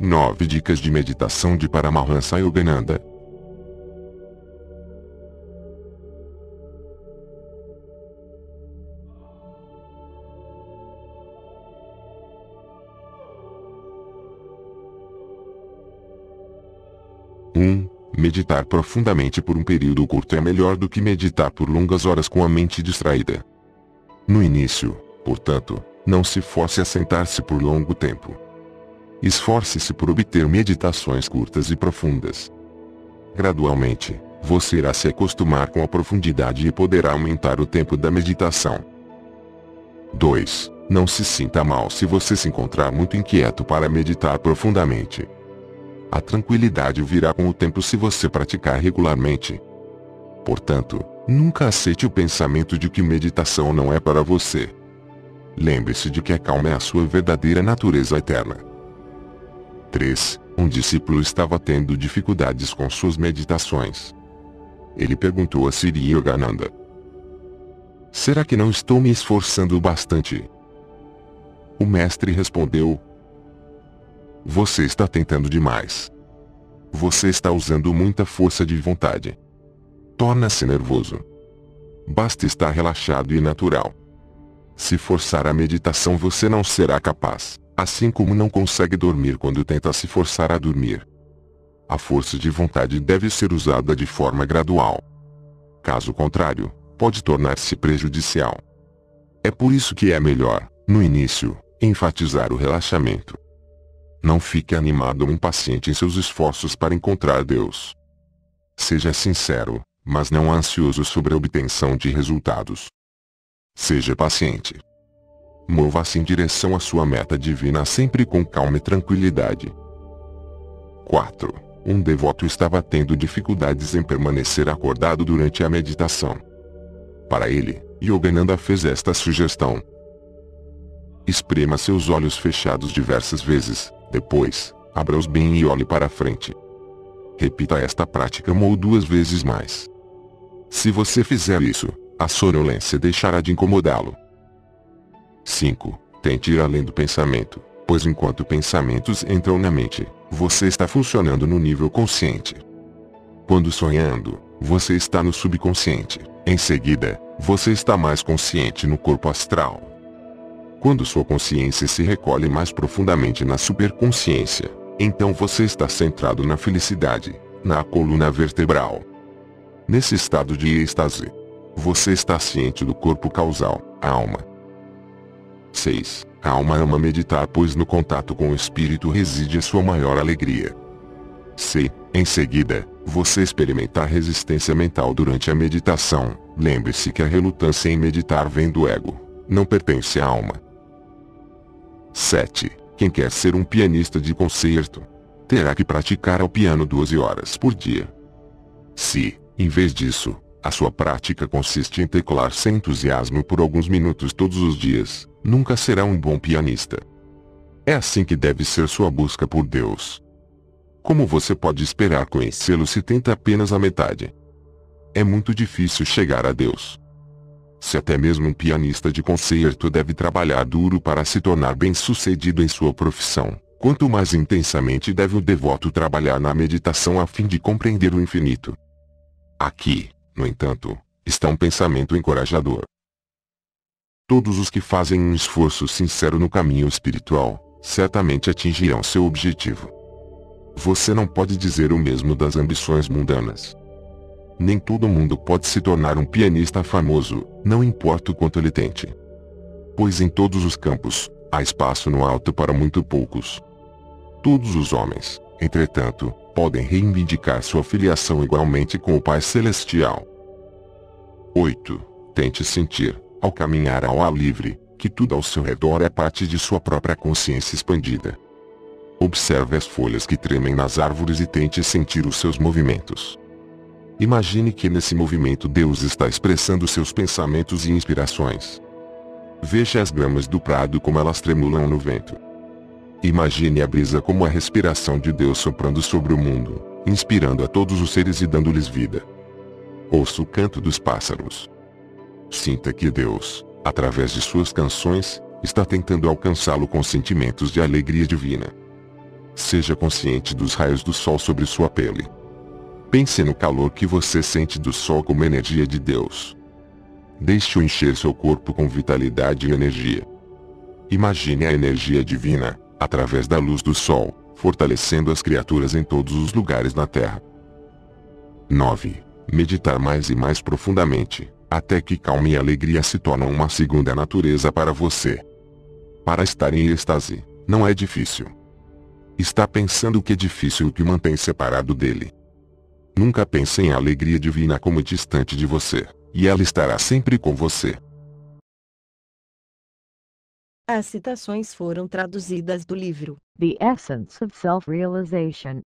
9 Dicas de Meditação de Paramahansa Yogananda Um, meditar profundamente por um período curto é melhor do que meditar por longas horas com a mente distraída. No início, portanto, não se force a sentar-se por longo tempo. Esforce-se por obter meditações curtas e profundas. Gradualmente, você irá se acostumar com a profundidade e poderá aumentar o tempo da meditação. 2. Não se sinta mal se você se encontrar muito inquieto para meditar profundamente. A tranquilidade virá com o tempo se você praticar regularmente. Portanto, nunca aceite o pensamento de que meditação não é para você. Lembre-se de que a calma é a sua verdadeira natureza eterna. 3. Um discípulo estava tendo dificuldades com suas meditações. Ele perguntou a Sri Yogananda. Será que não estou me esforçando bastante? O mestre respondeu. Você está tentando demais. Você está usando muita força de vontade. Torna-se nervoso. Basta estar relaxado e natural. Se forçar a meditação você não será capaz assim como não consegue dormir quando tenta se forçar a dormir. A força de vontade deve ser usada de forma gradual. Caso contrário, pode tornar-se prejudicial. É por isso que é melhor, no início, enfatizar o relaxamento. Não fique animado ou impaciente em seus esforços para encontrar Deus. Seja sincero, mas não ansioso sobre a obtenção de resultados. Seja paciente. Mova-se em direção à sua meta divina sempre com calma e tranquilidade. 4. Um devoto estava tendo dificuldades em permanecer acordado durante a meditação. Para ele, Yogananda fez esta sugestão. Esprema seus olhos fechados diversas vezes, depois, abra-os bem e olhe para frente. Repita esta prática uma ou duas vezes mais. Se você fizer isso, a sonolência deixará de incomodá-lo. 5. Tente ir além do pensamento, pois enquanto pensamentos entram na mente, você está funcionando no nível consciente. Quando sonhando, você está no subconsciente. Em seguida, você está mais consciente no corpo astral. Quando sua consciência se recolhe mais profundamente na superconsciência, então você está centrado na felicidade, na coluna vertebral. Nesse estado de êxtase, você está ciente do corpo causal, alma, 6. A alma ama meditar pois no contato com o espírito reside a sua maior alegria. Se, em seguida, você experimentar resistência mental durante a meditação, lembre-se que a relutância em meditar vem do ego, não pertence à alma. 7. Quem quer ser um pianista de concerto, terá que praticar ao piano 12 horas por dia. Se, em vez disso, a sua prática consiste em teclar sem entusiasmo por alguns minutos todos os dias, nunca será um bom pianista. É assim que deve ser sua busca por Deus. Como você pode esperar conhecê-lo se tenta apenas a metade? É muito difícil chegar a Deus. Se até mesmo um pianista de concerto deve trabalhar duro para se tornar bem-sucedido em sua profissão, quanto mais intensamente deve o devoto trabalhar na meditação a fim de compreender o infinito. Aqui, no entanto, está um pensamento encorajador. Todos os que fazem um esforço sincero no caminho espiritual, certamente atingirão seu objetivo. Você não pode dizer o mesmo das ambições mundanas. Nem todo mundo pode se tornar um pianista famoso, não importa o quanto ele tente. Pois em todos os campos, há espaço no alto para muito poucos. Todos os homens, entretanto, podem reivindicar sua filiação igualmente com o Pai Celestial. 8. Tente sentir, ao caminhar ao ar livre, que tudo ao seu redor é parte de sua própria consciência expandida. Observe as folhas que tremem nas árvores e tente sentir os seus movimentos. Imagine que nesse movimento Deus está expressando seus pensamentos e inspirações. Veja as gramas do prado como elas tremulam no vento. Imagine a brisa como a respiração de Deus soprando sobre o mundo, inspirando a todos os seres e dando-lhes vida. Ouça o canto dos pássaros. Sinta que Deus, através de suas canções, está tentando alcançá-lo com sentimentos de alegria divina. Seja consciente dos raios do sol sobre sua pele. Pense no calor que você sente do sol como energia de Deus. Deixe-o encher seu corpo com vitalidade e energia. Imagine a energia divina, através da luz do sol, fortalecendo as criaturas em todos os lugares na Terra. 9. Meditar mais e mais profundamente, até que calma e alegria se tornam uma segunda natureza para você. Para estar em êxtase, não é difícil. Está pensando que é difícil o que mantém separado dele. Nunca pense em alegria divina como distante de você, e ela estará sempre com você. As citações foram traduzidas do livro The Essence of Self-Realization